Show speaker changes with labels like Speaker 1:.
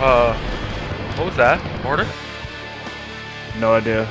Speaker 1: Uh, what was that? Order?
Speaker 2: No idea.